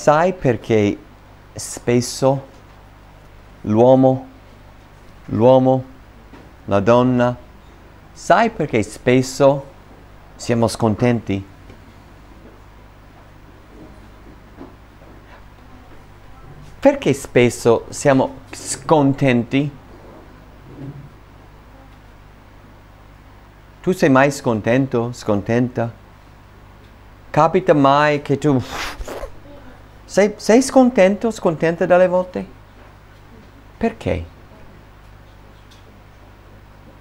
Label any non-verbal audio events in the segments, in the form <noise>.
Sai perché spesso l'uomo, l'uomo, la donna, sai perché spesso siamo scontenti? Perché spesso siamo scontenti? Tu sei mai scontento, scontenta? Capita mai che tu sei, sei scontento, scontenta dalle volte? Perché?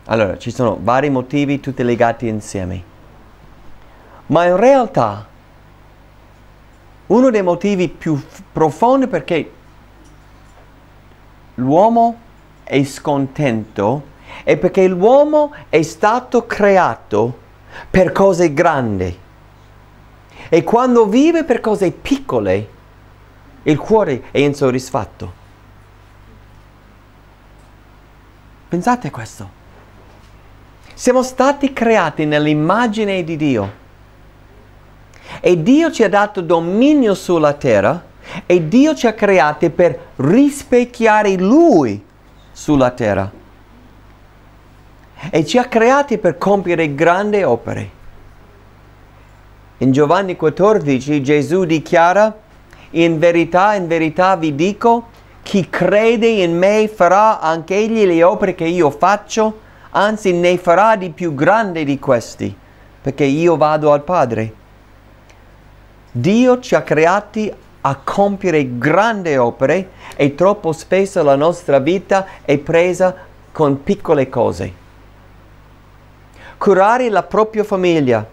Allora, ci sono vari motivi tutti legati insieme. Ma in realtà uno dei motivi più profondi perché l'uomo è scontento è perché l'uomo è stato creato per cose grandi. E quando vive per cose piccole, il cuore è insoddisfatto. Pensate a questo. Siamo stati creati nell'immagine di Dio. E Dio ci ha dato dominio sulla terra e Dio ci ha creati per rispecchiare Lui sulla terra. E ci ha creati per compiere grandi opere. In Giovanni 14 Gesù dichiara, in verità, in verità vi dico, chi crede in me farà anche egli le opere che io faccio, anzi ne farà di più grandi di questi, perché io vado al Padre. Dio ci ha creati a compiere grandi opere e troppo spesso la nostra vita è presa con piccole cose. Curare la propria famiglia,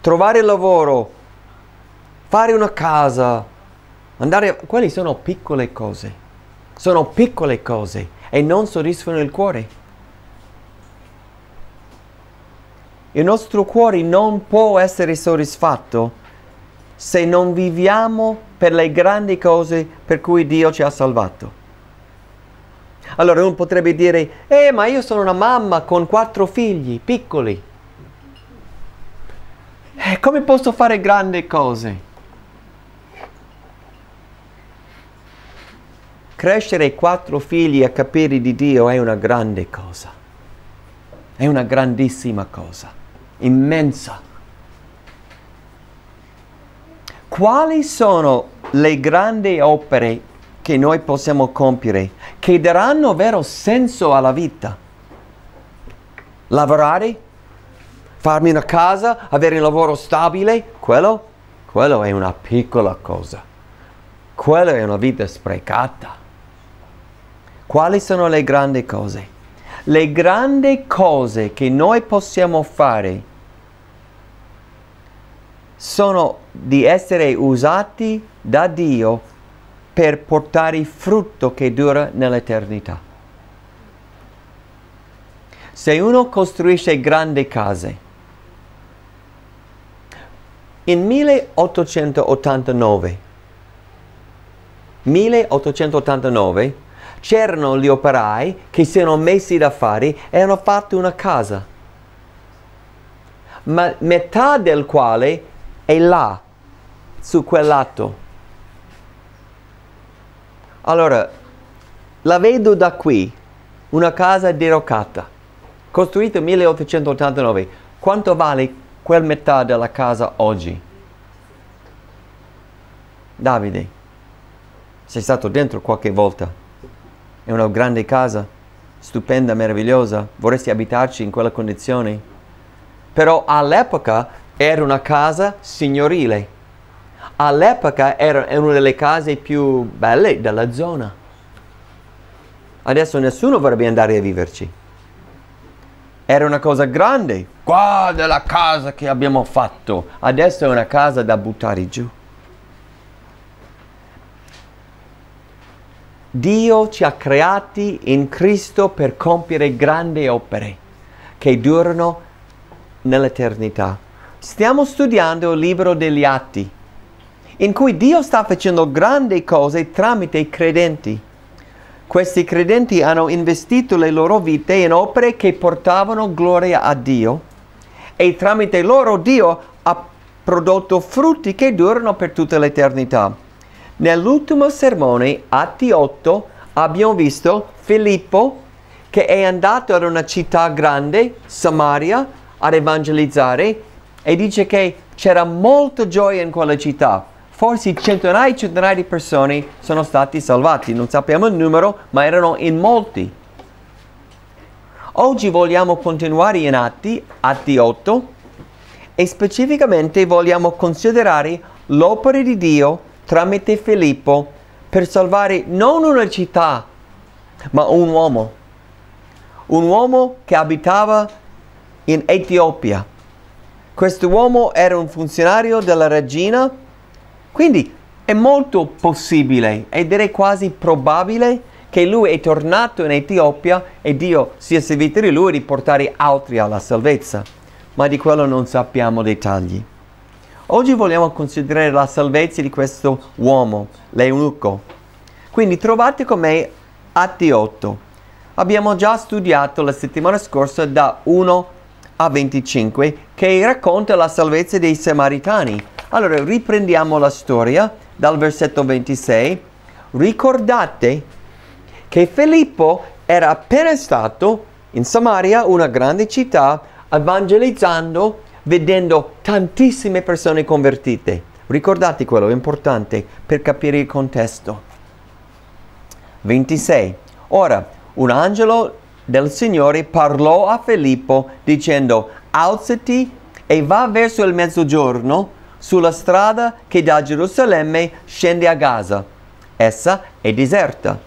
trovare lavoro, fare una casa, andare... Quelle sono piccole cose. Sono piccole cose e non soddisfano il cuore. Il nostro cuore non può essere soddisfatto se non viviamo per le grandi cose per cui Dio ci ha salvato. Allora uno potrebbe dire, eh ma io sono una mamma con quattro figli piccoli. Eh, come posso fare grandi cose? Crescere quattro figli a capire di Dio è una grande cosa. È una grandissima cosa, immensa. Quali sono le grandi opere che noi possiamo compiere che daranno vero senso alla vita? Lavorare? Farmi una casa? Avere un lavoro stabile? Quello? Quello è una piccola cosa. Quello è una vita sprecata. Quali sono le grandi cose? Le grandi cose che noi possiamo fare sono di essere usati da Dio per portare frutto che dura nell'eternità. Se uno costruisce grandi case, in 1889, 1889 c'erano gli operai che si erano messi da fare e hanno fatto una casa, ma metà del quale è là, su quel lato. Allora, la vedo da qui, una casa diroccata, costruita nel 1889. Quanto vale quel metà della casa oggi? Davide, sei stato dentro qualche volta? È una grande casa, stupenda, meravigliosa, vorresti abitarci in quella condizione? Però all'epoca era una casa signorile. All'epoca era una delle case più belle della zona. Adesso nessuno vorrebbe andare a viverci. Era una cosa grande. Guarda la casa che abbiamo fatto. Adesso è una casa da buttare giù. Dio ci ha creati in Cristo per compiere grandi opere che durano nell'eternità. Stiamo studiando il libro degli Atti, in cui Dio sta facendo grandi cose tramite i credenti. Questi credenti hanno investito le loro vite in opere che portavano gloria a Dio e tramite loro Dio ha prodotto frutti che durano per tutta l'eternità. Nell'ultimo sermone, Atti 8, abbiamo visto Filippo che è andato ad una città grande, Samaria, ad evangelizzare e dice che c'era molta gioia in quella città. Forse centinaia e centinaia di persone sono stati salvati, non sappiamo il numero, ma erano in molti. Oggi vogliamo continuare in Atti, Atti 8, e specificamente vogliamo considerare l'opera di Dio tramite Filippo per salvare non una città, ma un uomo. Un uomo che abitava in Etiopia. Questo uomo era un funzionario della regina, quindi è molto possibile e direi quasi probabile che lui è tornato in Etiopia e Dio sia servito di lui di portare altri alla salvezza, ma di quello non sappiamo dettagli. Oggi vogliamo considerare la salvezza di questo uomo, l'eunuco. Quindi trovate con me Atti 8. Abbiamo già studiato la settimana scorsa da 1 a 25 che racconta la salvezza dei Samaritani. Allora riprendiamo la storia dal versetto 26. Ricordate che Filippo era appena stato in Samaria, una grande città, evangelizzando, vedendo tantissime persone convertite. Ricordate quello, è importante per capire il contesto. 26. Ora, un angelo del Signore parlò a Filippo dicendo, alzati e va verso il mezzogiorno sulla strada che da Gerusalemme scende a Gaza. Essa è deserta.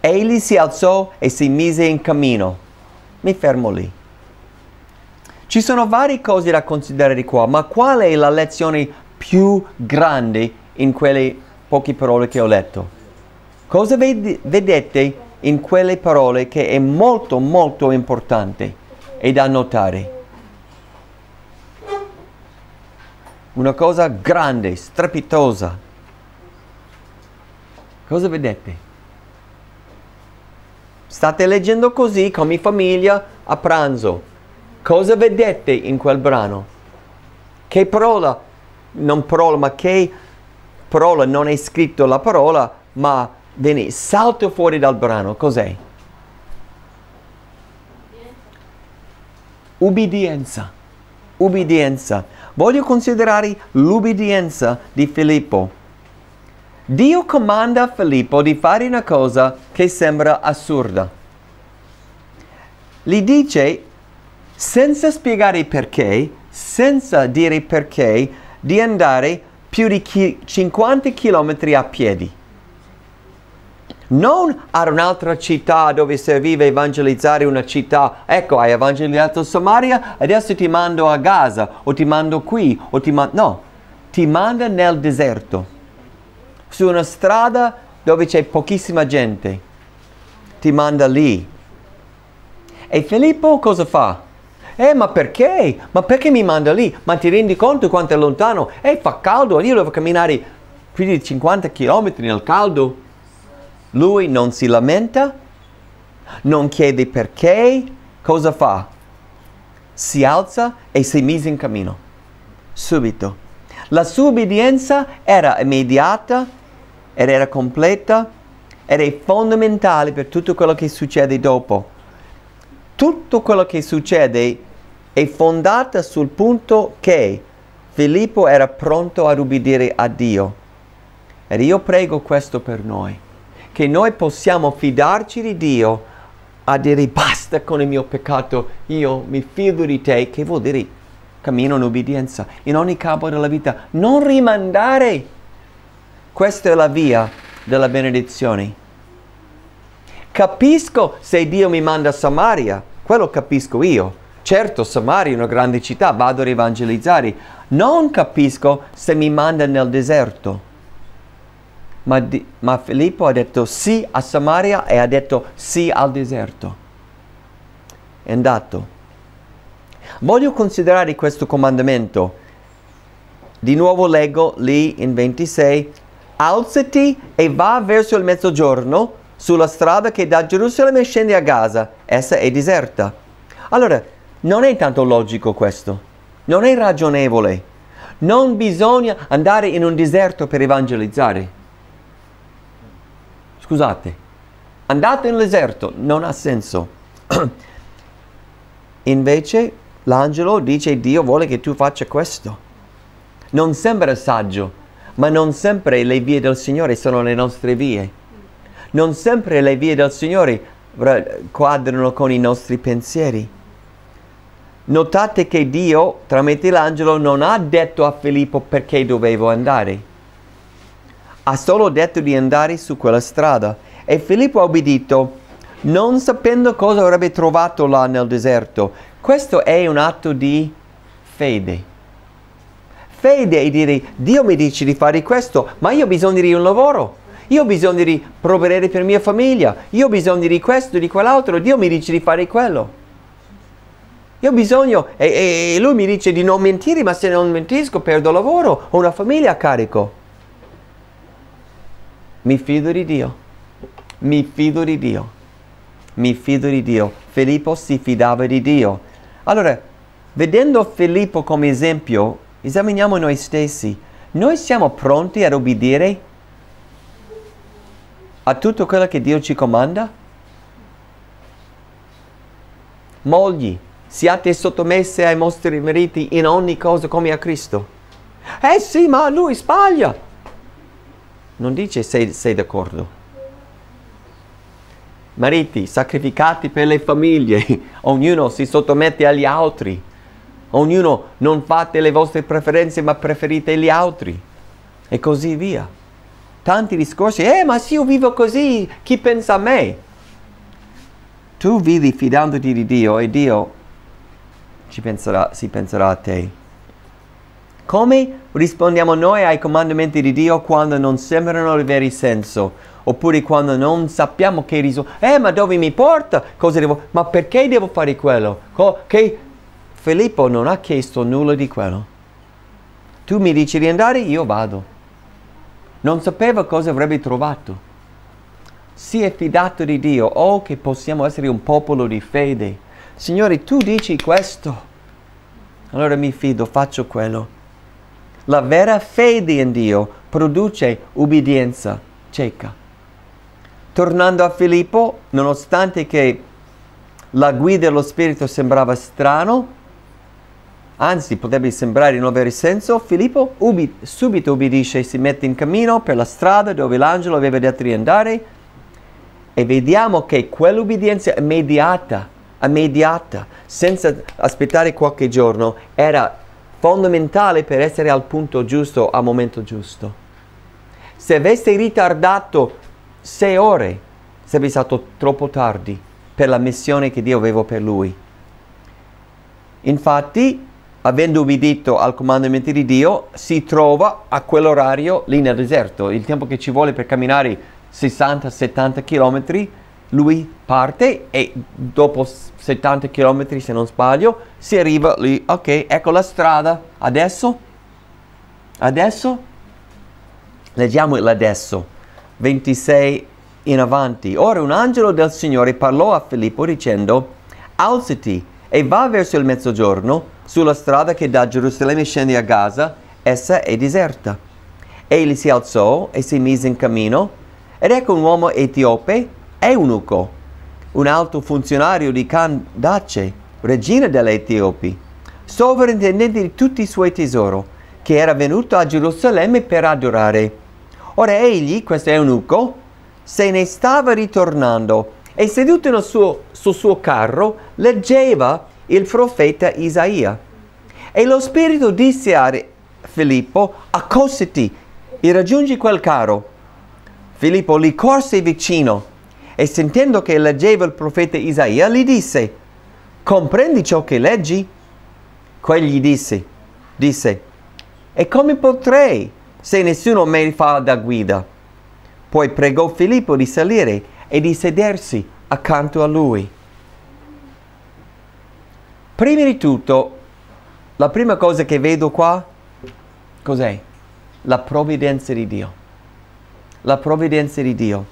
Egli si alzò e si mise in cammino. Mi fermo lì. Ci sono varie cose da considerare qua, ma qual è la lezione più grande in quelle poche parole che ho letto? Cosa ved- vedete in quelle parole che è molto molto importante e da notare. Una cosa grande, strepitosa. Cosa vedete? State leggendo così come famiglia a pranzo. Cosa vedete in quel brano? Che parola, non parola, ma che parola, non è scritto la parola, ma Vieni, salto fuori dal brano, cos'è? Ubbidienza. Ubbidienza. Voglio considerare l'ubbidienza di Filippo. Dio comanda a Filippo di fare una cosa che sembra assurda. Gli dice, senza spiegare perché, senza dire perché, di andare più di 50 km a piedi non ad un'altra città dove serviva evangelizzare una città. Ecco, hai evangelizzato Samaria, adesso ti mando a Gaza, o ti mando qui, o ti mando... No, ti manda nel deserto, su una strada dove c'è pochissima gente. Ti manda lì. E Filippo cosa fa? Eh, ma perché? Ma perché mi manda lì? Ma ti rendi conto quanto è lontano? Eh, fa caldo, io devo camminare più di 50 km nel caldo. Lui non si lamenta, non chiede perché, cosa fa? Si alza e si mise in cammino. Subito. La sua obbedienza era immediata ed era completa ed è fondamentale per tutto quello che succede dopo. Tutto quello che succede è fondato sul punto che Filippo era pronto ad ubbidire a Dio. Ed io prego questo per noi che noi possiamo fidarci di Dio a dire basta con il mio peccato, io mi fido di te, che vuol dire cammino in obbedienza in ogni campo della vita, non rimandare. Questa è la via della benedizione. Capisco se Dio mi manda a Samaria, quello capisco io. Certo, Samaria è una grande città, vado ad evangelizzare. Non capisco se mi manda nel deserto ma, di, ma Filippo ha detto sì a Samaria e ha detto sì al deserto. È andato. Voglio considerare questo comandamento. Di nuovo leggo lì in 26. Alzati e va verso il mezzogiorno sulla strada che da Gerusalemme scende a Gaza. Essa è deserta. Allora, non è tanto logico questo. Non è ragionevole. Non bisogna andare in un deserto per evangelizzare. scusate, andate nel deserto, non ha senso. <clears throat> Invece l'angelo dice Dio vuole che tu faccia questo. Non sembra saggio, ma non sempre le vie del Signore sono le nostre vie. Non sempre le vie del Signore quadrano con i nostri pensieri. Notate che Dio, tramite l'angelo, non ha detto a Filippo perché dovevo andare. Ha solo detto di andare su quella strada. E Filippo ha obbedito, non sapendo cosa avrebbe trovato là nel deserto. Questo è un atto di fede. Fede è dire, Dio mi dice di fare questo, ma io ho bisogno di un lavoro. Io ho bisogno di provvedere per mia famiglia. Io ho bisogno di questo, di quell'altro. Dio mi dice di fare quello. Io ho bisogno, e, e, lui mi dice di non mentire, ma se non mentisco perdo lavoro, ho una famiglia a carico. Mi fido di Dio. Mi fido di Dio. Mi fido di Dio. Filippo si fidava di Dio. Allora, vedendo Filippo come esempio, esaminiamo noi stessi. Noi siamo pronti ad obbedire a tutto quello che Dio ci comanda? Mogli, siate sottomesse ai vostri mariti in ogni cosa come a Cristo. Eh sì, ma lui sbaglia. Non dice sei, sei d'accordo. Mariti, sacrificati per le famiglie, <laughs> ognuno si sottomette agli altri. Ognuno non fate le vostre preferenze ma preferite gli altri. E così via. Tanti discorsi, eh ma se io vivo così, chi pensa a me? Tu vivi fidandoti di Dio e Dio penserà, si penserà a te. Come rispondiamo noi ai comandamenti di Dio quando non sembrano avere senso? Oppure quando non sappiamo che risultato... Eh, ma dove mi porta? Cosa devo... Ma perché devo fare quello? Co- che Filippo non ha chiesto nulla di quello. Tu mi dici di andare, io vado. Non sapeva cosa avrebbe trovato. Si è fidato di Dio. Oh, che possiamo essere un popolo di fede. Signore, tu dici questo. Allora mi fido, faccio quello. La vera fede in Dio produce ubbidienza cieca. Tornando a Filippo, nonostante che la guida dello Spirito sembrava strano, anzi potrebbe sembrare non avere senso, Filippo ubi, subito ubbidisce e si mette in cammino per la strada dove l'angelo aveva detto di andare e vediamo che quell'ubbidienza immediata immediata, senza aspettare qualche giorno, era fondamentale per essere al punto giusto al momento giusto. Se avesse ritardato sei ore, sarebbe stato troppo tardi per la missione che Dio aveva per lui. Infatti, avendo ubbidito al comandamento di Dio, si trova a quell'orario lì nel deserto. Il tempo che ci vuole per camminare 60-70 chilometri lui parte e dopo 70 km se non sbaglio si arriva lì, ok, ecco la strada, adesso, adesso, leggiamo l'adesso, 26 in avanti. Ora un angelo del Signore parlò a Filippo dicendo, alzati e va verso il mezzogiorno sulla strada che da Gerusalemme scende a Gaza, essa è deserta. Egli si alzò e si mise in cammino, ed ecco un uomo etiope eunuco, un alto funzionario di Candace, regina delle Etiopi, sovrintendente di tutti i suoi tesori, che era venuto a Gerusalemme per adorare. Ora egli, questo eunuco, se ne stava ritornando e seduto nel suo, sul suo carro leggeva il profeta Isaia. E lo spirito disse a Filippo, accostati e raggiungi quel carro. Filippo gli corse vicino e sentendo che leggeva il profeta Isaia, gli disse, comprendi ciò che leggi? Quegli disse, disse, e come potrei se nessuno mi fa da guida? Poi pregò Filippo di salire e di sedersi accanto a lui. Prima di tutto, la prima cosa che vedo qua, cos'è? La provvidenza di Dio. La provvidenza di Dio.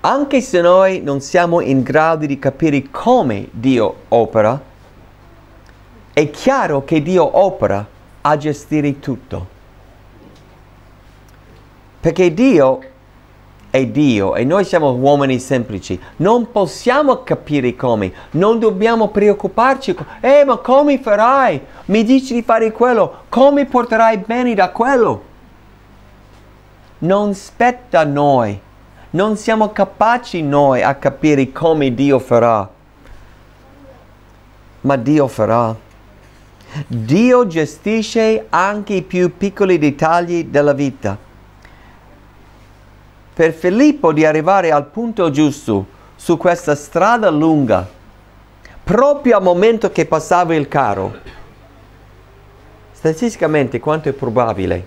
Anche se noi non siamo in grado di capire come Dio opera, è chiaro che Dio opera a gestire tutto. Perché Dio è Dio e noi siamo uomini semplici. Non possiamo capire come, non dobbiamo preoccuparci. Eh, ma come farai? Mi dici di fare quello, come porterai bene da quello? Non spetta a noi, non siamo capaci noi a capire come Dio farà. Ma Dio farà. Dio gestisce anche i più piccoli dettagli della vita per Filippo di arrivare al punto giusto su questa strada lunga, proprio al momento che passava il carro. Statisticamente quanto è probabile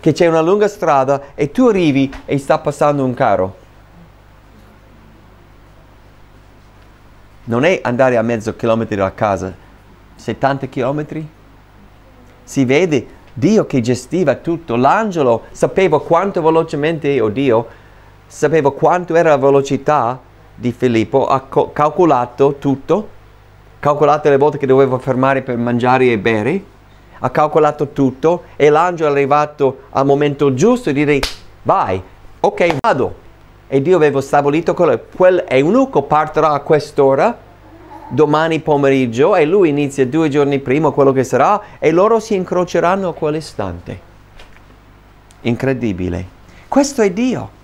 che c'è una lunga strada e tu arrivi e sta passando un carro? Non è andare a mezzo chilometro da casa, 70 chilometri? Si vede Dio che gestiva tutto, l'angelo sapeva quanto velocemente, o Dio, sapeva quanto era la velocità di Filippo, ha co- calcolato tutto, calcolato le volte che doveva fermare per mangiare e bere, ha calcolato tutto e l'angelo è arrivato al momento giusto di dire vai, ok vado. E Dio aveva stabilito quello, quel eunuco partirà a quest'ora domani pomeriggio e lui inizia due giorni prima quello che sarà e loro si incroceranno a quell'istante. Incredibile. Questo è Dio.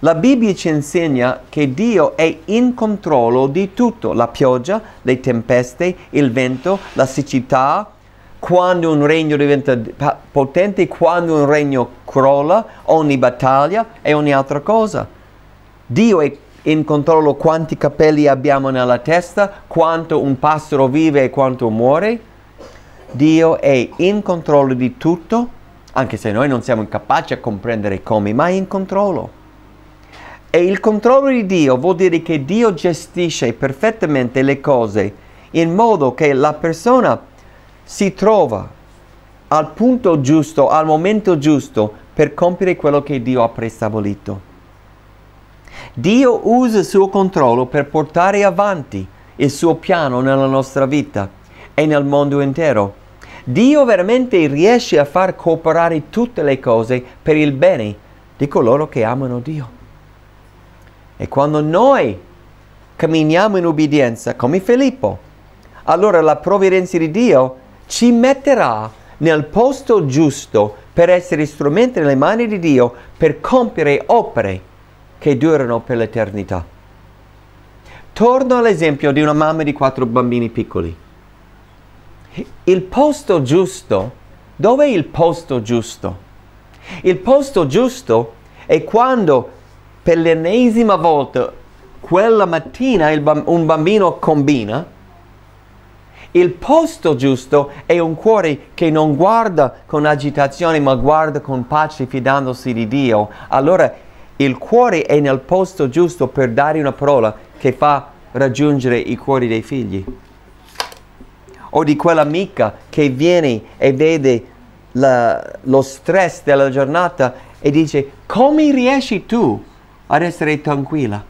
La Bibbia ci insegna che Dio è in controllo di tutto, la pioggia, le tempeste, il vento, la siccità, quando un regno diventa potente, quando un regno crolla, ogni battaglia e ogni altra cosa. Dio è in controllo quanti capelli abbiamo nella testa, quanto un passero vive e quanto muore. Dio è in controllo di tutto, anche se noi non siamo capaci a comprendere come, ma è in controllo. E il controllo di Dio vuol dire che Dio gestisce perfettamente le cose in modo che la persona si trova al punto giusto, al momento giusto per compiere quello che Dio ha prestabilito. Dio usa il suo controllo per portare avanti il suo piano nella nostra vita e nel mondo intero. Dio veramente riesce a far cooperare tutte le cose per il bene di coloro che amano Dio. E quando noi camminiamo in obbedienza come Filippo, allora la provvidenza di Dio ci metterà nel posto giusto per essere strumenti nelle mani di Dio per compiere opere che durano per l'eternità. Torno all'esempio di una mamma di quattro bambini piccoli. Il posto giusto, dov'è il posto giusto? Il posto giusto è quando per l'ennesima volta quella mattina bamb- un bambino combina, il posto giusto è un cuore che non guarda con agitazione ma guarda con pace fidandosi di Dio. Allora il cuore è nel posto giusto per dare una parola che fa raggiungere i cuori dei figli. O di quell'amica che viene e vede la, lo stress della giornata e dice come riesci tu ad essere tranquilla?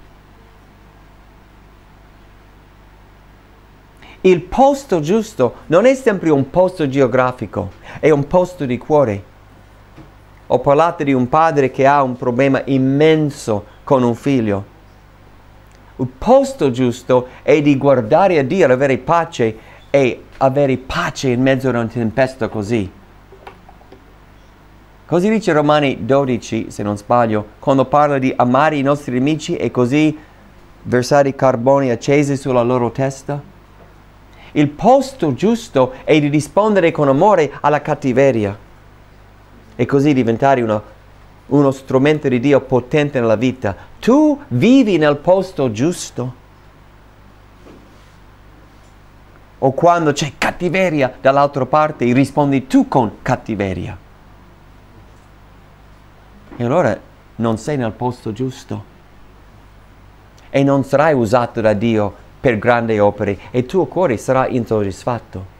Il posto giusto non è sempre un posto geografico, è un posto di cuore. Ho parlato di un padre che ha un problema immenso con un figlio. Il posto giusto è di guardare a Dio, avere pace e avere pace in mezzo a una tempesta così. Così dice Romani 12, se non sbaglio, quando parla di amare i nostri nemici e così versare carboni accesi sulla loro testa. Il posto giusto è di rispondere con amore alla cattiveria e così diventare uno, uno strumento di Dio potente nella vita. Tu vivi nel posto giusto. O quando c'è cattiveria dall'altra parte, rispondi tu con cattiveria. E allora non sei nel posto giusto. E non sarai usato da Dio per grandi opere e il tuo cuore sarà insoddisfatto.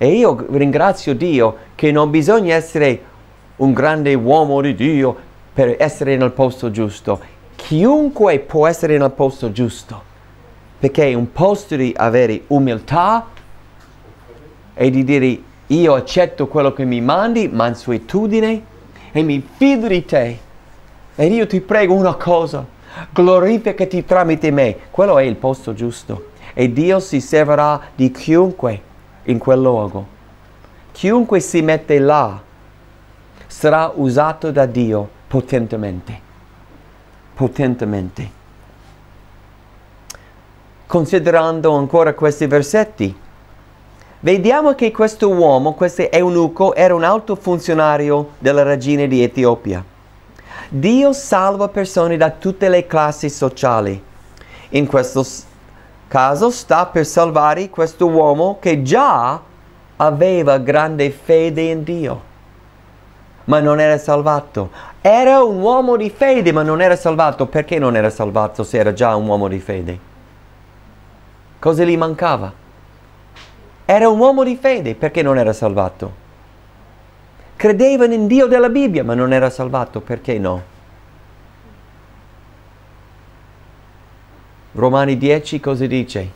E io ringrazio Dio che non bisogna essere un grande uomo di Dio per essere nel posto giusto. Chiunque può essere nel posto giusto, perché è un posto di avere umiltà e di dire io accetto quello che mi mandi, mansuetudine e mi fido di te. ed io ti prego una cosa, glorificati tramite me. Quello è il posto giusto. E Dio si servirà di chiunque in quel luogo. Chiunque si mette là sarà usato da Dio potentemente. Potentemente. Considerando ancora questi versetti, vediamo che questo uomo, questo eunuco, era un alto funzionario della regina di Etiopia. Dio salva persone da tutte le classi sociali. In questo caso sta per salvare questo uomo che già aveva grande fede in Dio, ma non era salvato. Era un uomo di fede, ma non era salvato. Perché non era salvato se era già un uomo di fede? Cosa gli mancava? Era un uomo di fede, perché non era salvato? Credeva in Dio della Bibbia, ma non era salvato, perché no? Romani 10 cosa dice?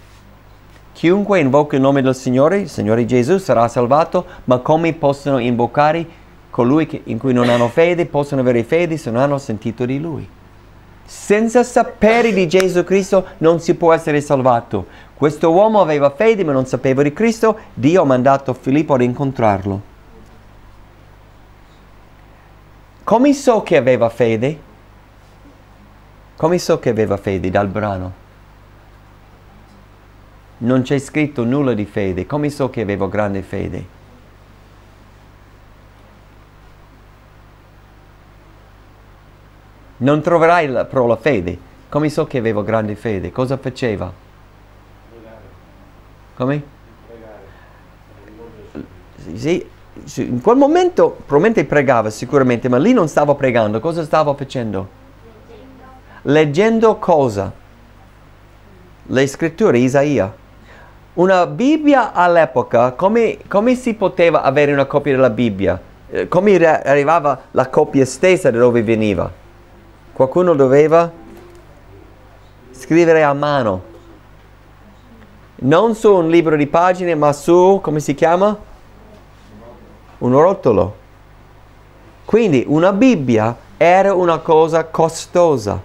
Chiunque invoca il nome del Signore, il Signore Gesù, sarà salvato, ma come possono invocare colui che, in cui non hanno fede, possono avere fede se non hanno sentito di Lui? Senza sapere di Gesù Cristo non si può essere salvato. Questo uomo aveva fede ma non sapeva di Cristo, Dio ha mandato Filippo ad incontrarlo. Come so che aveva fede? Come so che aveva fede dal brano? Non c'è scritto nulla di fede. Come so che avevo grande fede? Non troverai la parola fede. Come so che avevo grande fede? Cosa faceva? Come? Sì, in quel momento probabilmente pregava sicuramente, ma lì non stavo pregando. Cosa stavo facendo? Leggendo cosa? Le scritture, Isaia. Una Bibbia all'epoca, come, come, si poteva avere una copia della Bibbia? Eh, come arrivava la copia stessa da dove veniva? Qualcuno doveva scrivere a mano. Non su un libro di pagine, ma su, come si chiama? Un rotolo. Quindi una Bibbia era una cosa costosa.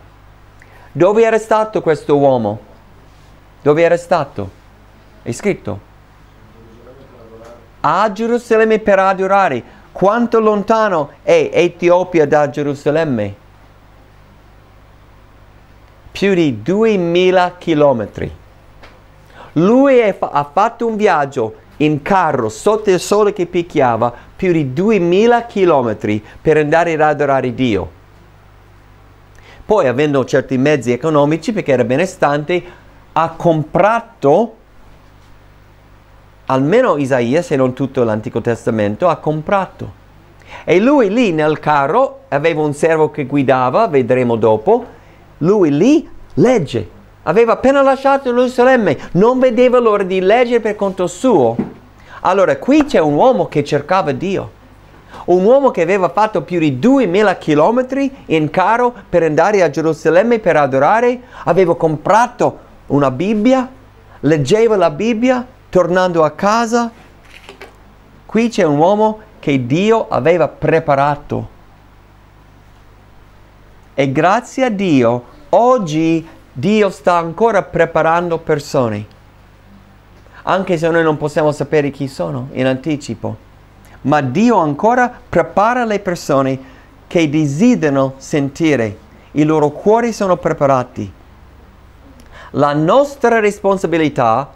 Dove era stato questo uomo? Dove era stato? È scritto. A Gerusalemme per adorare. Quanto lontano è Etiopia da Gerusalemme? Più di 2000 chilometri. Lui ha fatto un viaggio in carro sotto il sole che picchiava più di 2000 chilometri per andare ad adorare Dio. Poi, avendo certi mezzi economici, perché era benestante, ha comprato almeno Isaia, se non tutto l'Antico Testamento, ha comprato. E lui lì nel carro aveva un servo che guidava, vedremo dopo, lui lì legge. Aveva appena lasciato Gerusalemme, non vedeva l'ora di leggere per conto suo. Allora qui c'è un uomo che cercava Dio. Un uomo che aveva fatto più di 2000 chilometri in carro per andare a Gerusalemme per adorare, aveva comprato una Bibbia, leggeva la Bibbia, tornando a casa, qui c'è un uomo che Dio aveva preparato. E grazie a Dio, oggi Dio sta ancora preparando persone. Anche se noi non possiamo sapere chi sono in anticipo. Ma Dio ancora prepara le persone che desiderano sentire. I loro cuori sono preparati. La nostra responsabilità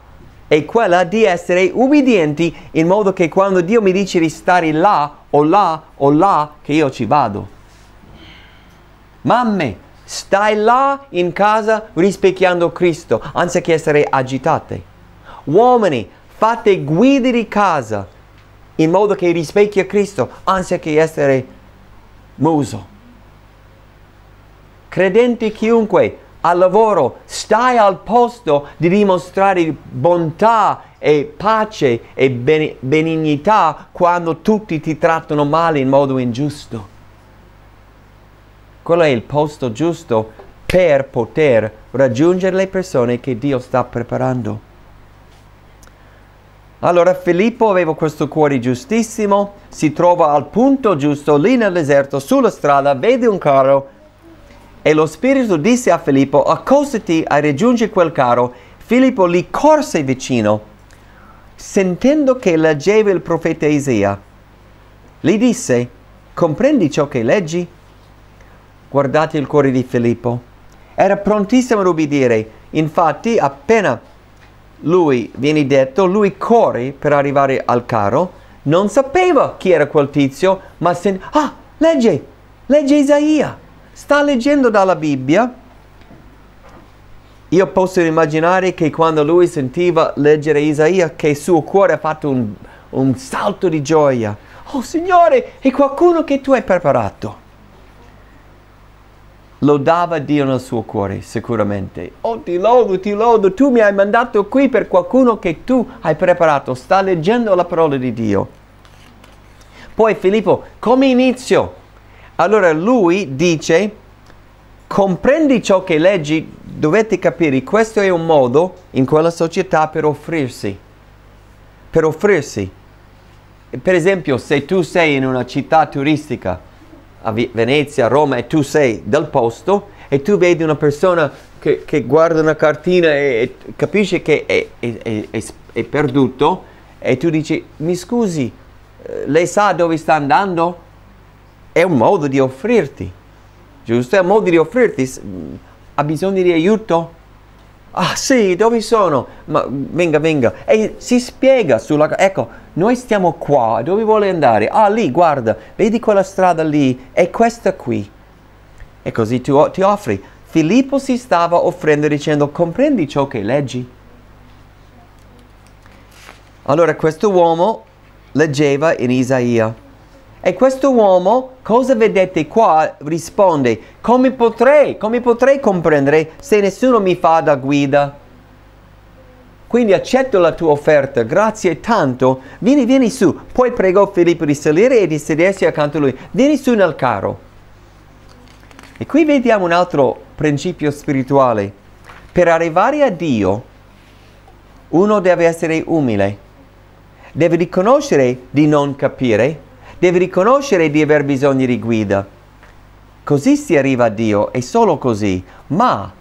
è quella di essere ubbidienti in modo che quando Dio mi dice di stare là o là o là, che io ci vado. Mamme, stai là in casa rispecchiando Cristo, anziché essere agitate. Uomini, fate guide di casa in modo che rispecchia Cristo, anziché essere muso. Credenti chiunque, al lavoro, stai al posto di dimostrare bontà e pace e benignità quando tutti ti trattano male in modo ingiusto. Quello è il posto giusto per poter raggiungere le persone che Dio sta preparando. Allora Filippo aveva questo cuore giustissimo, si trova al punto giusto lì nel deserto, sulla strada, vede un carro E lo Spirito disse a Filippo, accostati a raggiungere quel carro. Filippo gli corse vicino, sentendo che leggeva il profeta Isaia. Gli disse, comprendi ciò che leggi? Guardate il cuore di Filippo. Era prontissimo ad obbedire. Infatti, appena lui viene detto, lui corre per arrivare al carro. Non sapeva chi era quel tizio, ma sente, ah, legge, legge Isaia sta leggendo dalla Bibbia, io posso immaginare che quando lui sentiva leggere Isaia, che il suo cuore ha fatto un, un salto di gioia. Oh Signore, è qualcuno che tu hai preparato. Lodava Dio nel suo cuore, sicuramente. Oh, ti lodo, ti lodo, tu mi hai mandato qui per qualcuno che tu hai preparato. Sta leggendo la parola di Dio. Poi Filippo, come inizio? Allora lui dice, comprendi ciò che leggi, dovete capire, questo è un modo in quella società per offrirsi, per offrirsi. Per esempio, se tu sei in una città turistica, a Venezia, Roma, e tu sei del posto, e tu vedi una persona che, che guarda una cartina e, e capisce che è, è, è, è perduto, e tu dici, mi scusi, eh, lei sa dove sta andando? È un modo di offrirti, giusto? È un modo di offrirti. Ha bisogno di aiuto? Ah sì, dove sono? Ma venga, venga. E si spiega sulla... Ecco, noi stiamo qua, dove vuole andare? Ah lì, guarda, vedi quella strada lì, è questa qui. E così tu ti offri. Filippo si stava offrendo dicendo, comprendi ciò che leggi? Allora questo uomo leggeva in Isaia e questo uomo, cosa vedete qua, risponde, come potrei, come potrei comprendere se nessuno mi fa da guida? Quindi accetto la tua offerta, grazie tanto, vieni, vieni su. Poi pregò Filippo di salire e di sedersi accanto a lui. Vieni su nel carro. E qui vediamo un altro principio spirituale. Per arrivare a Dio, uno deve essere umile, deve riconoscere di non capire Devi riconoscere di aver bisogno di guida. Così si arriva a Dio, è solo così. Ma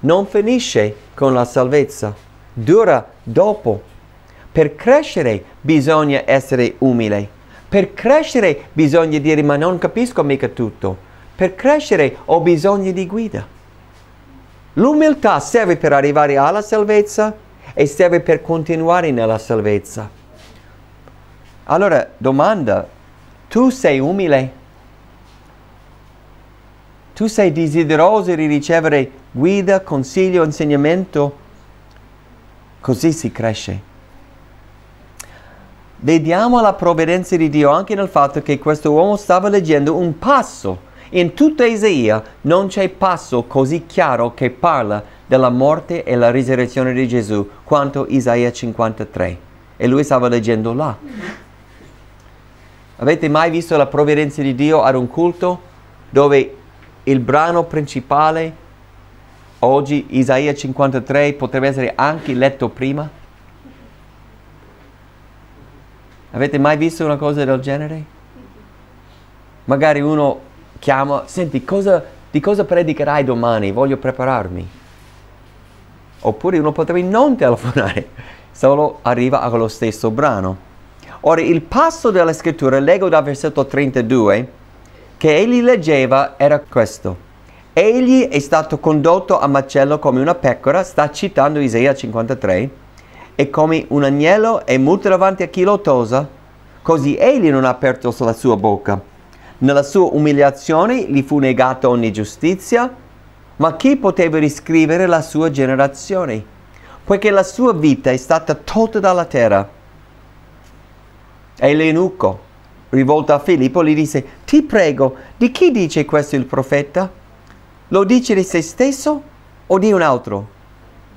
non finisce con la salvezza, dura dopo. Per crescere bisogna essere umile. Per crescere bisogna dire ma non capisco mica tutto. Per crescere ho bisogno di guida. L'umiltà serve per arrivare alla salvezza e serve per continuare nella salvezza. Allora, domanda, tu sei umile? Tu sei desideroso di ricevere guida, consiglio, insegnamento? Così si cresce. Vediamo la provvidenza di Dio anche nel fatto che questo uomo stava leggendo un passo. In tutta Isaia non c'è passo così chiaro che parla della morte e la risurrezione di Gesù quanto Isaia 53. E lui stava leggendo là. Avete mai visto la provvidenza di Dio ad un culto dove il brano principale, oggi Isaia 53, potrebbe essere anche letto prima? Avete mai visto una cosa del genere? Magari uno chiama, senti, cosa, di cosa predicherai domani? Voglio prepararmi. Oppure uno potrebbe non telefonare, solo arriva allo stesso brano. Ora, il passo della scrittura, leggo dal versetto 32, che egli leggeva era questo. Egli è stato condotto a macello come una pecora, sta citando Isaia 53, e come un agnello è muto davanti a chi lo tosa, così egli non ha aperto la sua bocca. Nella sua umiliazione gli fu negata ogni giustizia, ma chi poteva riscrivere la sua generazione? Poiché la sua vita è stata tolta dalla terra e l'eunuco, rivolto a Filippo, gli disse, ti prego, di chi dice questo il profeta? Lo dice di se stesso o di un altro?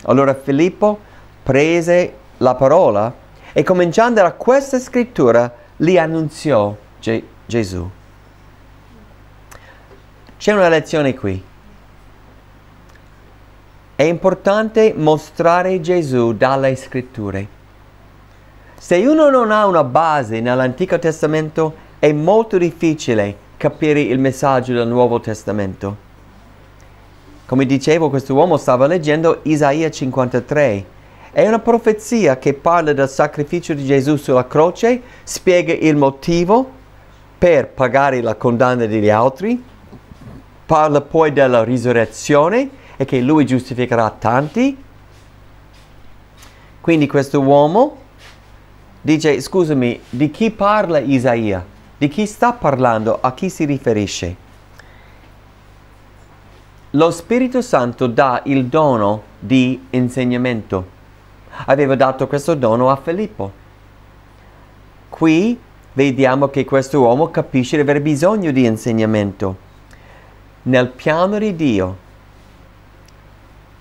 Allora Filippo prese la parola e cominciando da questa scrittura gli annunziò Ge- Gesù. C'è una lezione qui. È importante mostrare Gesù dalle scritture. Se uno non ha una base nell'Antico Testamento è molto difficile capire il messaggio del Nuovo Testamento. Come dicevo, questo uomo stava leggendo Isaia 53. È una profezia che parla del sacrificio di Gesù sulla croce, spiega il motivo per pagare la condanna degli altri, parla poi della risurrezione e che lui giustificherà tanti. Quindi questo uomo dice, scusami, di chi parla Isaia? Di chi sta parlando? A chi si riferisce? Lo Spirito Santo dà il dono di insegnamento. Aveva dato questo dono a Filippo. Qui vediamo che questo uomo capisce di aver bisogno di insegnamento. Nel piano di Dio,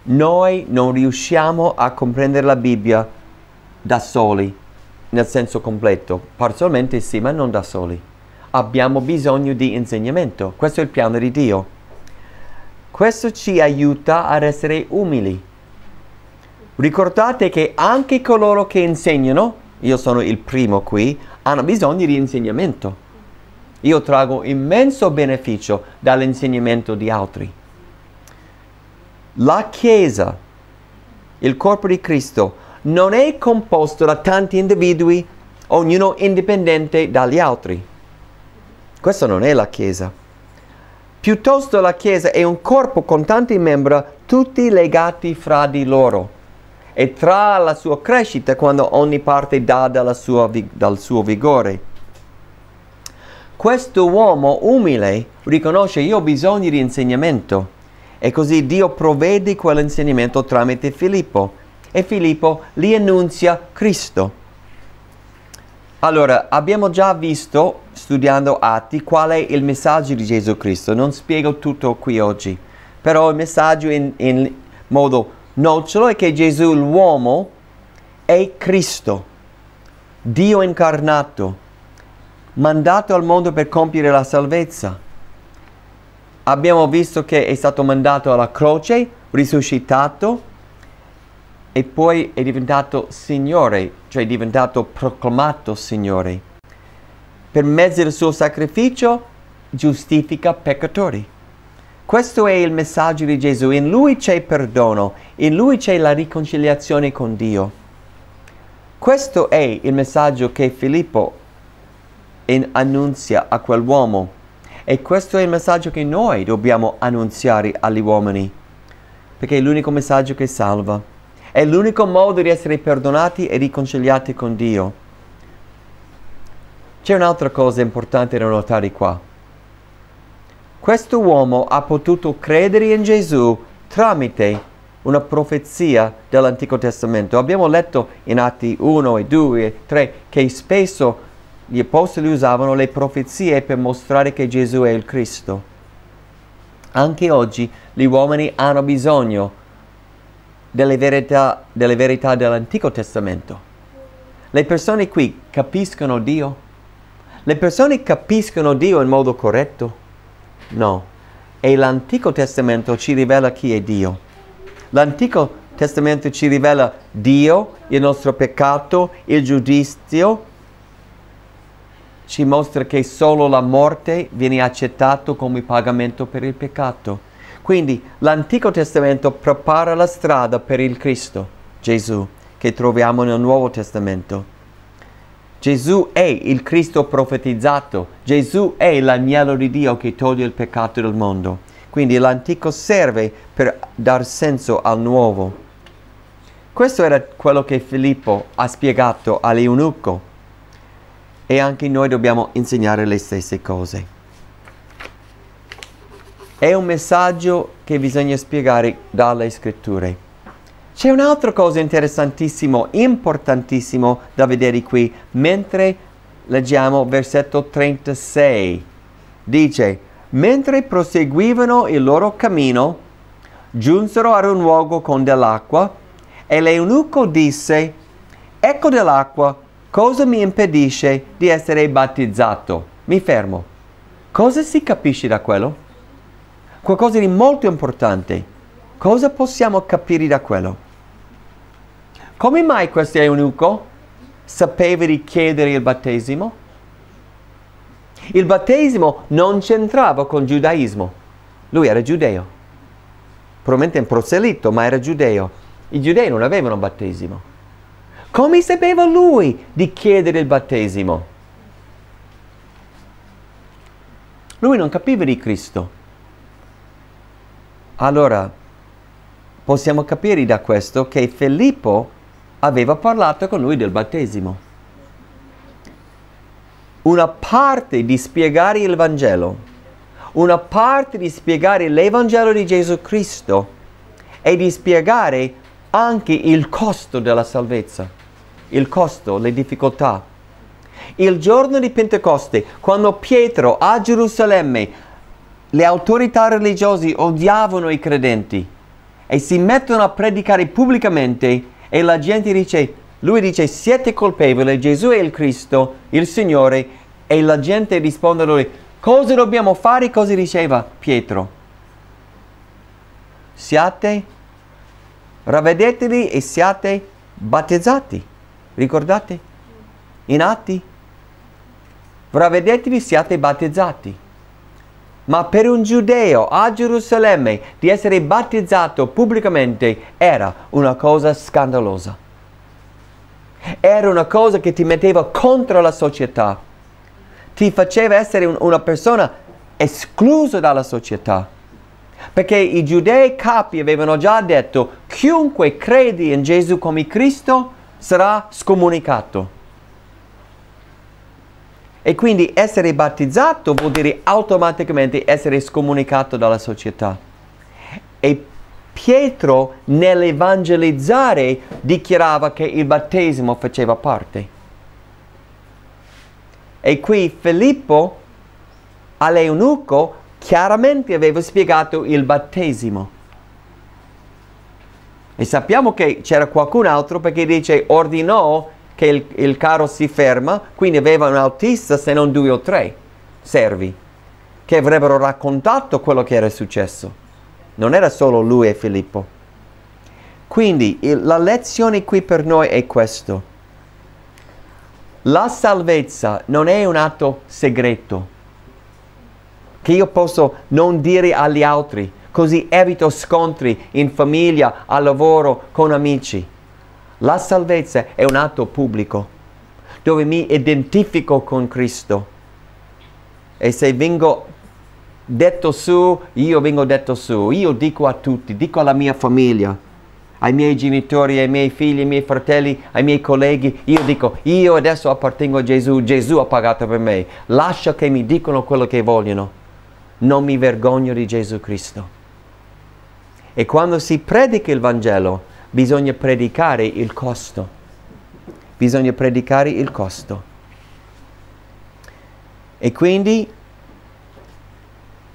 noi non riusciamo a comprendere la Bibbia da soli, nel senso completo. Parzialmente sì, ma non da soli abbiamo bisogno di insegnamento. Questo è il piano di Dio. Questo ci aiuta ad essere umili. Ricordate che anche coloro che insegnano, io sono il primo qui, hanno bisogno di insegnamento. Io trago immenso beneficio dall'insegnamento di altri. La Chiesa, il corpo di Cristo, non è composto da tanti individui, ognuno indipendente dagli altri. Questa non è la Chiesa. Piuttosto la Chiesa è un corpo con tanti membri, tutti legati fra di loro. E tra la sua crescita quando ogni parte dà sua, dal suo vigore. Questo uomo umile riconosce io ho bisogno di insegnamento e così Dio provvede quell'insegnamento tramite Filippo e Filippo gli annunzia Cristo. Allora, abbiamo già visto, studiando Atti, qual è il messaggio di Gesù Cristo. Non spiego tutto qui oggi, però il messaggio in, in modo nocciolo è che Gesù, l'uomo, è Cristo, Dio incarnato, mandato al mondo per compiere la salvezza. Abbiamo visto che è stato mandato alla croce, risuscitato, e poi è diventato Signore, cioè è diventato proclamato Signore. Per mezzo del suo sacrificio giustifica peccatori. Questo è il messaggio di Gesù. In Lui c'è perdono, in Lui c'è la riconciliazione con Dio. Questo è il messaggio che Filippo annunzia a quell'uomo e questo è il messaggio che noi dobbiamo annunziare agli uomini, perché è l'unico messaggio che salva. È l'unico modo di essere perdonati e riconciliati con Dio. C'è un'altra cosa importante da notare qua. Questo uomo ha potuto credere in Gesù tramite una profezia dell'Antico Testamento. Abbiamo letto in Atti 1 e 2 e 3 che spesso gli apostoli usavano le profezie per mostrare che Gesù è il Cristo. Anche oggi gli uomini hanno bisogno delle verità, delle verità dell'Antico Testamento. Le persone qui capiscono Dio? Le persone capiscono Dio in modo corretto? No. E l'Antico Testamento ci rivela chi è Dio. L'Antico Testamento ci rivela Dio, il nostro peccato, il giudizio. Ci mostra che solo la morte viene accettato come pagamento per il peccato. Quindi l'Antico Testamento prepara la strada per il Cristo, Gesù, che troviamo nel Nuovo Testamento. Gesù è il Cristo profetizzato, Gesù è l'agnello di Dio che toglie il peccato del mondo. Quindi l'antico serve per dar senso al nuovo. Questo era quello che Filippo ha spiegato all'eunuco e anche noi dobbiamo insegnare le stesse cose. È un messaggio che bisogna spiegare dalle scritture. C'è un'altra cosa interessantissima, importantissima da vedere qui, mentre leggiamo versetto 36. Dice, mentre proseguivano il loro cammino, giunsero ad un luogo con dell'acqua e l'eunuco disse, ecco dell'acqua, cosa mi impedisce di essere battezzato? Mi fermo. Cosa si capisce da quello? Qualcosa di molto importante. Cosa possiamo capire da quello? Come mai questo eunuco sapeva di chiedere il battesimo? Il battesimo non c'entrava con il giudaismo. Lui era giudeo. probabilmente un proselito, ma era giudeo. I giudei non avevano battesimo. Come sapeva lui di chiedere il battesimo? Lui non capiva di Cristo. Allora, possiamo capire da questo che Filippo aveva parlato con lui del battesimo. Una parte di spiegare il Vangelo, una parte di spiegare l'Evangelo di Gesù Cristo e di spiegare anche il costo della salvezza, il costo, le difficoltà. Il giorno di Pentecoste, quando Pietro a Gerusalemme, le autorità religiose odiavano i credenti e si mettono a predicare pubblicamente e la gente dice, lui dice siete colpevoli, Gesù è il Cristo, il Signore e la gente risponde a lui, cosa dobbiamo fare? Cosa diceva Pietro? Siate, ravvedetevi e siate battezzati. Ricordate? In atti? Ravvedetevi, siate battezzati. Ma per un giudeo a Gerusalemme di essere battezzato pubblicamente era una cosa scandalosa. Era una cosa che ti metteva contro la società. Ti faceva essere un, una persona esclusa dalla società. Perché i giudei capi avevano già detto chiunque credi in Gesù come Cristo sarà scomunicato. E quindi essere battezzato vuol dire automaticamente essere scomunicato dalla società. E Pietro nell'evangelizzare dichiarava che il battesimo faceva parte. E qui Filippo all'eunuco chiaramente aveva spiegato il battesimo. E sappiamo che c'era qualcun altro perché dice ordinò che il, il carro si ferma, quindi aveva un autista se non due o tre servi che avrebbero raccontato quello che era successo. Non era solo lui e Filippo. Quindi il, la lezione qui per noi è questo. La salvezza non è un atto segreto che io posso non dire agli altri, così evito scontri in famiglia, al lavoro, con amici. La salvezza è un atto pubblico dove mi identifico con Cristo. E se vengo detto su, io vengo detto su. Io dico a tutti, dico alla mia famiglia, ai miei genitori, ai miei figli, ai miei fratelli, ai miei colleghi, io dico, io adesso appartengo a Gesù, Gesù ha pagato per me. Lascia che mi dicano quello che vogliono. Non mi vergogno di Gesù Cristo. E quando si predica il Vangelo, bisogna predicare il costo. Bisogna predicare il costo. E quindi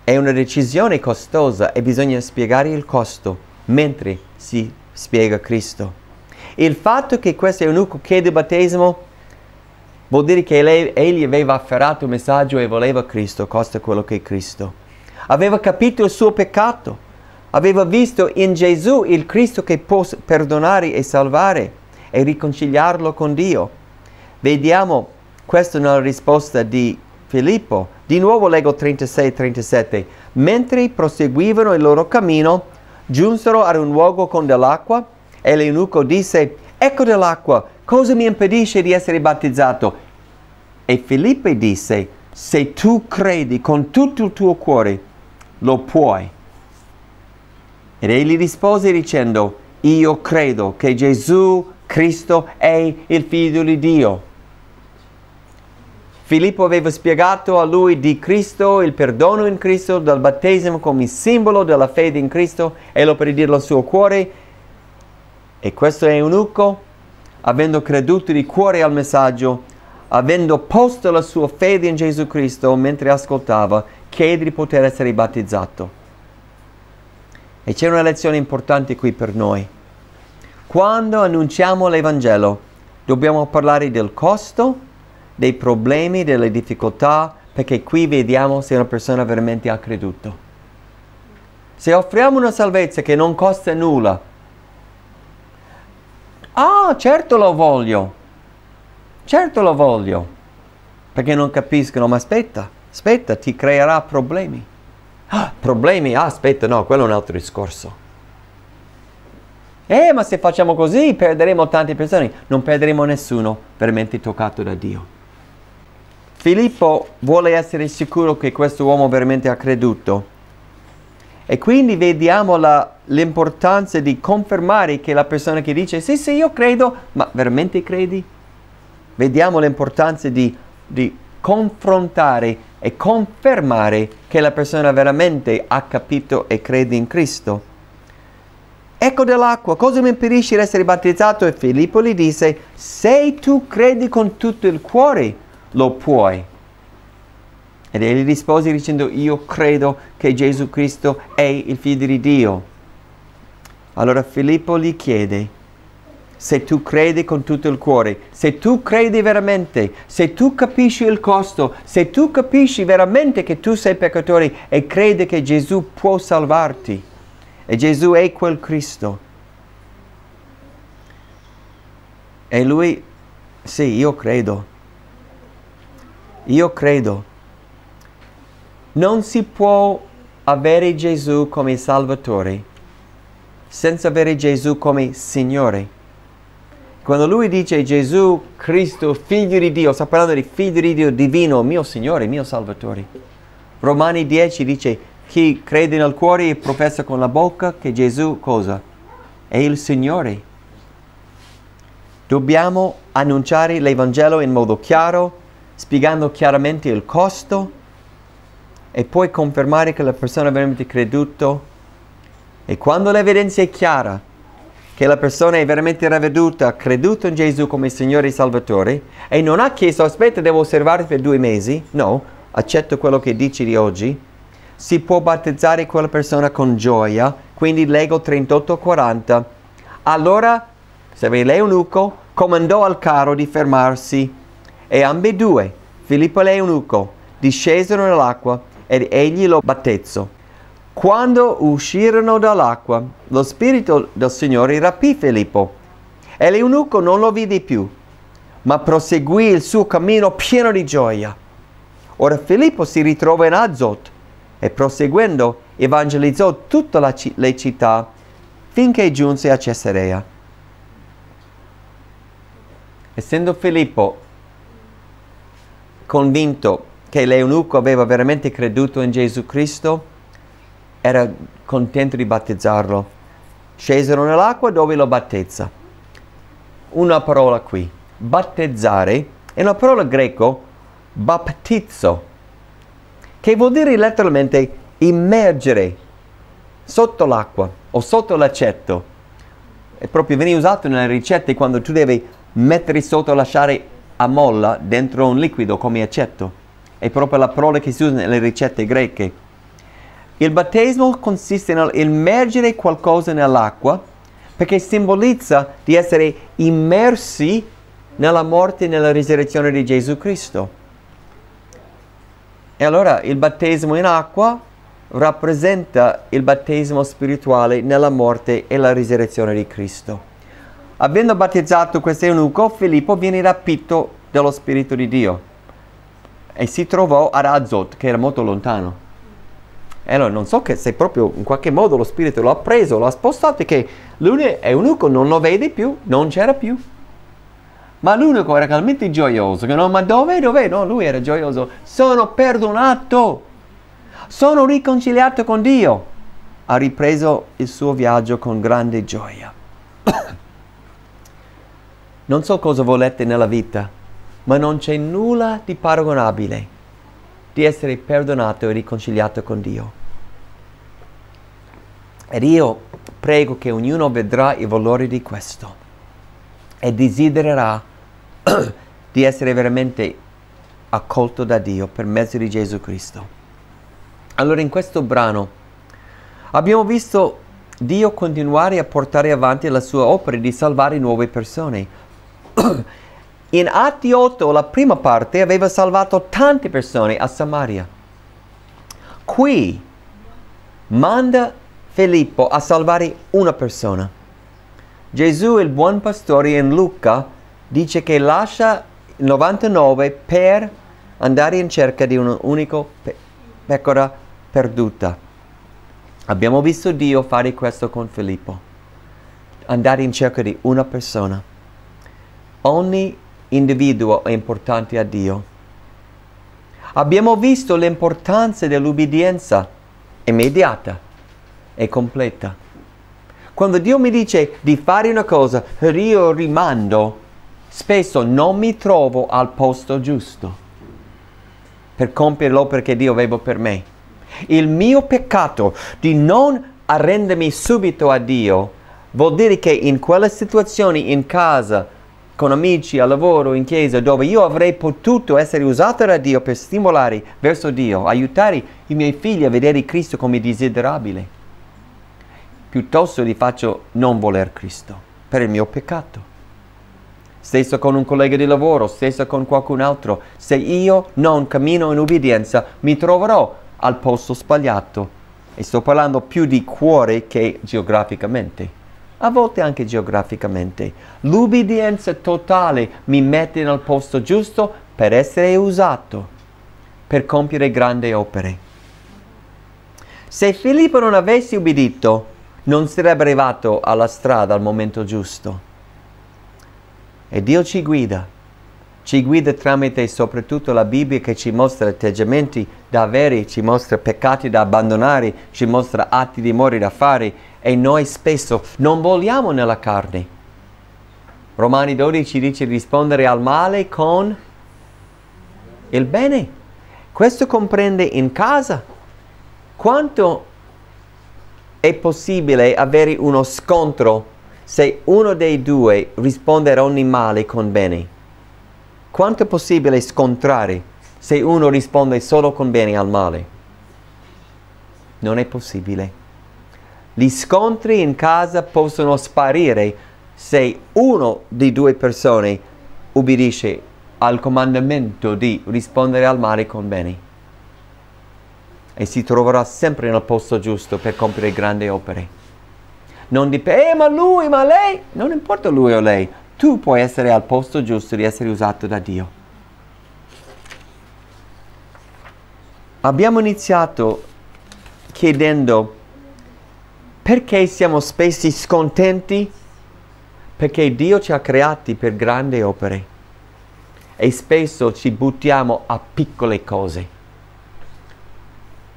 è una decisione costosa e bisogna spiegare il costo mentre si spiega Cristo. Il fatto che questo eunuco chiede battesimo vuol dire che lei, egli aveva afferrato il messaggio e voleva Cristo, costa quello che è Cristo. Aveva capito il suo peccato aveva visto in Gesù il Cristo che può perdonare e salvare e riconciliarlo con Dio. Vediamo questo nella risposta di Filippo. Di nuovo leggo 36-37. Mentre proseguivano il loro cammino, giunsero ad un luogo con dell'acqua e l'eunuco disse, ecco dell'acqua, cosa mi impedisce di essere battezzato? E Filippo disse, se tu credi con tutto il tuo cuore, lo puoi. Ed egli rispose dicendo, io credo che Gesù Cristo è il figlio di Dio. Filippo aveva spiegato a lui di Cristo, il perdono in Cristo, del battesimo come simbolo della fede in Cristo e lo dirlo al suo cuore. E questo eunuco, avendo creduto di cuore al messaggio, avendo posto la sua fede in Gesù Cristo mentre ascoltava, chiede di poter essere battezzato. E c'è una lezione importante qui per noi. Quando annunciamo l'Evangelo, dobbiamo parlare del costo, dei problemi, delle difficoltà, perché qui vediamo se una persona veramente ha creduto. Se offriamo una salvezza che non costa nulla, ah, certo lo voglio, certo lo voglio, perché non capiscono, ma aspetta, aspetta, ti creerà problemi. Ah, problemi? Ah, aspetta, no, quello è un altro discorso. Eh, ma se facciamo così perderemo tante persone. Non perderemo nessuno veramente toccato da Dio. Filippo vuole essere sicuro che questo uomo veramente ha creduto. E quindi vediamo l'importanza di confermare che la persona che dice sì, sì, io credo, ma veramente credi? Vediamo l'importanza di, di confrontare e confermare che la persona veramente ha capito e crede in Cristo. Ecco dell'acqua, cosa mi impedisce di essere battezzato? E Filippo gli disse, se tu credi con tutto il cuore, lo puoi. Ed egli rispose dicendo, io credo che Gesù Cristo è il figlio di Dio. Allora Filippo gli chiede, se tu credi con tutto il cuore, se tu credi veramente, se tu capisci il costo, se tu capisci veramente che tu sei peccatore e credi che Gesù può salvarti, e Gesù è quel Cristo. E lui, sì, io credo. Io credo. Non si può avere Gesù come Salvatore senza avere Gesù come Signore. Quando lui dice Gesù, Cristo, figlio di Dio, sta parlando di figlio di Dio divino, mio Signore, mio Salvatore. Romani 10 dice chi crede nel cuore e professa con la bocca che Gesù cosa? È il Signore. Dobbiamo annunciare l'Evangelo in modo chiaro, spiegando chiaramente il costo e poi confermare che la persona ha veramente creduto. E quando l'evidenza è chiara, che la persona è veramente ravveduta, ha creduto in Gesù come Signore e Salvatore e non ha chiesto aspetta devo osservare per due mesi, no, accetto quello che dici di oggi, si può battezzare quella persona con gioia, quindi leggo 38-40. Allora, se l'eunuco, comandò al carro di fermarsi e ambedue, Filippo e l'eunuco, discesero nell'acqua ed egli lo battezzò. Quando uscirono dall'acqua, lo Spirito del Signore rapì Filippo e l'eunuco non lo vide più, ma proseguì il suo cammino pieno di gioia. Ora Filippo si ritrova in Azot e proseguendo evangelizzò tutte le città finché giunse a Cesarea. Essendo Filippo convinto che l'eunuco aveva veramente creduto in Gesù Cristo, era contento di battezzarlo. Scesero nell'acqua dove lo battezza. Una parola qui, battezzare, è una parola greco, baptizzo, che vuol dire letteralmente immergere sotto l'acqua o sotto l'aceto. E proprio viene usato nelle ricette quando tu devi mettere sotto lasciare a molla dentro un liquido come aceto. È proprio la parola che si usa nelle ricette greche. Il battesimo consiste nell'immergere qualcosa nell'acqua perché simbolizza di essere immersi nella morte e nella risurrezione di Gesù Cristo. E allora il battesimo in acqua rappresenta il battesimo spirituale nella morte e la risurrezione di Cristo. Avendo battezzato questo eunuco, Filippo viene rapito dallo Spirito di Dio e si trovò ad Azot, che era molto lontano. E allora non so che se proprio in qualche modo lo Spirito lo ha preso, lo ha spostato e che l'eunuco non lo vede più, non c'era più. Ma l'unico era talmente gioioso che no, ma dove, dove? No, lui era gioioso. Sono perdonato. Sono riconciliato con Dio. Ha ripreso il suo viaggio con grande gioia. <coughs> non so cosa volete nella vita, ma non c'è nulla di paragonabile di essere perdonato e riconciliato con Dio. Ed io prego che ognuno vedrà i valori di questo e desidererà <clears throat> di essere veramente accolto da Dio per mezzo di Gesù Cristo. Allora in questo brano abbiamo visto Dio continuare a portare avanti la sua opera di salvare nuove persone. <clears throat> in Atti 8, la prima parte, aveva salvato tante persone a Samaria. Qui manda Filippo a salvare una persona. Gesù, il buon pastore, in Luca dice che lascia il 99 per andare in cerca di un unico pe- pecora perduta. Abbiamo visto Dio fare questo con Filippo. andare in cerca di una persona. Ogni individuo è importante a Dio. Abbiamo visto l'importanza dell'ubbidienza immediata e completa. Quando Dio mi dice di fare una cosa, io rimando, spesso non mi trovo al posto giusto per compiere l'opera che Dio aveva per me. Il mio peccato di non arrendermi subito a Dio vuol dire che in quelle situazioni in casa, con amici, al lavoro, in chiesa, dove io avrei potuto essere usato da Dio per stimolare verso Dio, aiutare i miei figli a vedere Cristo come desiderabile, piuttosto li faccio non voler Cristo per il mio peccato. Stesso con un collega di lavoro, stesso con qualcun altro. Se io non cammino in ubbidienza, mi troverò al posto sbagliato. E sto parlando più di cuore che geograficamente a volte anche geograficamente. L'ubbidienza totale mi mette nel posto giusto per essere usato, per compiere grandi opere. Se Filippo non avesse ubbidito, non sarebbe arrivato alla strada al momento giusto. E Dio ci guida, ci guida tramite soprattutto la Bibbia che ci mostra atteggiamenti da avere, ci mostra peccati da abbandonare, ci mostra atti di amore da fare e noi spesso non vogliamo nella carne. Romani 12 dice rispondere al male con il bene. Questo comprende in casa. Quanto è possibile avere uno scontro se uno dei due risponde a ogni male con bene? Quanto è possibile scontrare se uno risponde solo con bene al male? Non è possibile. Gli scontri in casa possono sparire se uno di due persone ubbidisce al comandamento di rispondere al male con bene e si troverà sempre nel posto giusto per compiere grandi opere. Non dipende, eh, ma lui, ma lei, non importa lui o lei, tu puoi essere al posto giusto di essere usato da Dio. Abbiamo iniziato chiedendo perché siamo spesso scontenti? Perché Dio ci ha creati per grandi opere e spesso ci buttiamo a piccole cose.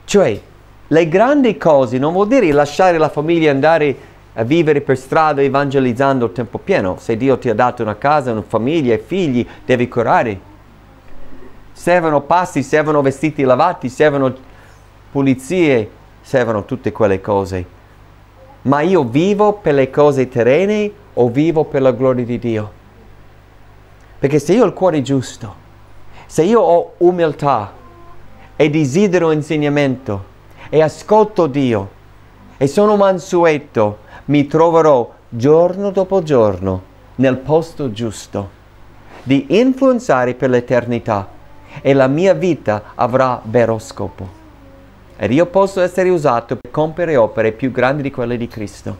Cioè, le grandi cose non vuol dire lasciare la famiglia andare a vivere per strada evangelizzando il tempo pieno. Se Dio ti ha dato una casa, una famiglia e figli, devi curare. Servono passi, servono vestiti lavati, servono pulizie, servono tutte quelle cose ma io vivo per le cose terrene o vivo per la gloria di Dio? Perché se io ho il cuore giusto, se io ho umiltà e desidero insegnamento e ascolto Dio e sono mansueto, mi troverò giorno dopo giorno nel posto giusto di influenzare per l'eternità e la mia vita avrà vero scopo ed io posso essere usato per compiere opere più grandi di quelle di Cristo,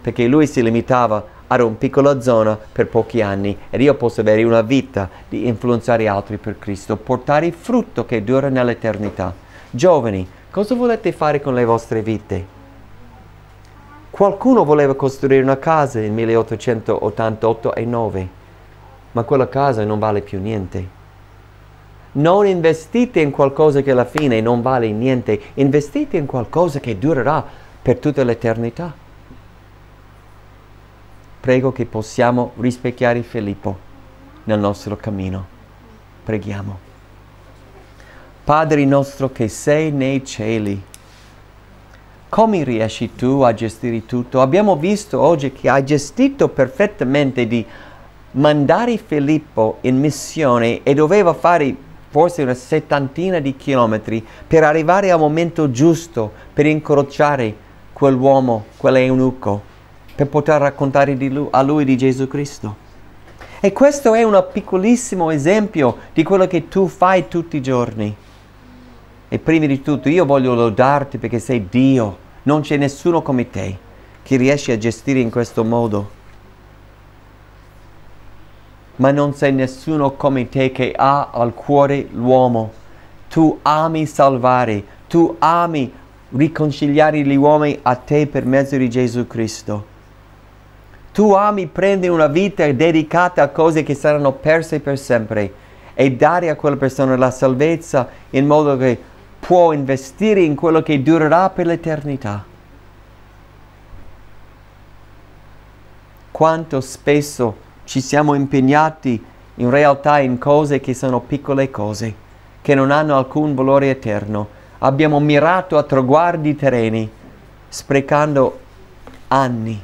perché lui si limitava ad una piccola zona per pochi anni ed io posso avere una vita di influenzare altri per Cristo, portare il frutto che dura nell'eternità. Giovani, cosa volete fare con le vostre vite? Qualcuno voleva costruire una casa nel 1888 e 9, ma quella casa non vale più niente non investite in qualcosa che alla fine non vale niente, investite in qualcosa che durerà per tutta l'eternità. Prego che possiamo rispecchiare Filippo nel nostro cammino. Preghiamo. Padre nostro che sei nei cieli, come riesci tu a gestire tutto? Abbiamo visto oggi che hai gestito perfettamente di mandare Filippo in missione e doveva fare forse una settantina di chilometri per arrivare al momento giusto per incrociare quell'uomo, quell'eunuco, per poter raccontare lui, a lui di Gesù Cristo. E questo è un piccolissimo esempio di quello che tu fai tutti i giorni. E prima di tutto io voglio lodarti perché sei Dio, non c'è nessuno come te che riesce a gestire in questo modo ma non sei nessuno come te che ha al cuore l'uomo. Tu ami salvare, tu ami riconciliare gli uomini a te per mezzo di Gesù Cristo. Tu ami prendere una vita dedicata a cose che saranno perse per sempre e dare a quella persona la salvezza in modo che può investire in quello che durerà per l'eternità. Quanto spesso ci siamo impegnati in realtà in cose che sono piccole cose, che non hanno alcun valore eterno. Abbiamo mirato a traguardi terreni, sprecando anni.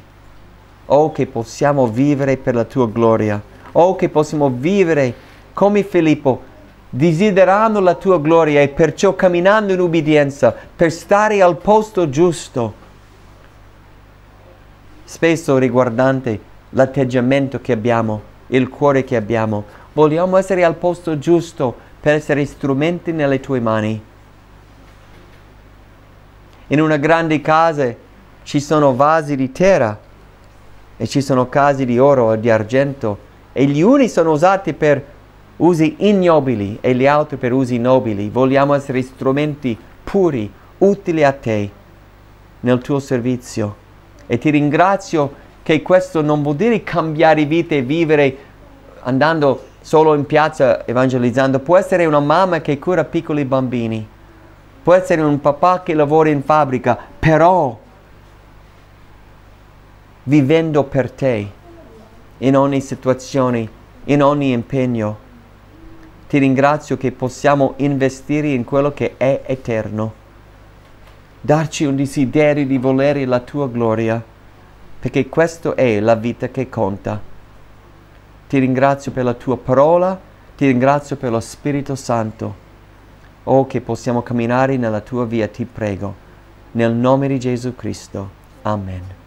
Oh, che possiamo vivere per la tua gloria. Oh, che possiamo vivere come Filippo, desiderando la tua gloria e perciò camminando in ubbidienza per stare al posto giusto. Spesso riguardante l'atteggiamento che abbiamo, il cuore che abbiamo, vogliamo essere al posto giusto per essere strumenti nelle tue mani. In una grande casa ci sono vasi di terra e ci sono casi di oro e di argento e gli uni sono usati per usi ignobili e gli altri per usi nobili. Vogliamo essere strumenti puri, utili a te nel tuo servizio. E ti ringrazio che questo non vuol dire cambiare vita e vivere andando solo in piazza evangelizzando. Può essere una mamma che cura piccoli bambini. Può essere un papà che lavora in fabbrica, però vivendo per te in ogni situazione, in ogni impegno. Ti ringrazio che possiamo investire in quello che è eterno. Darci un desiderio di volere la tua gloria, perché questa è la vita che conta. Ti ringrazio per la tua parola, ti ringrazio per lo Spirito Santo. Oh, che possiamo camminare nella tua via, ti prego. Nel nome di Gesù Cristo. Amen.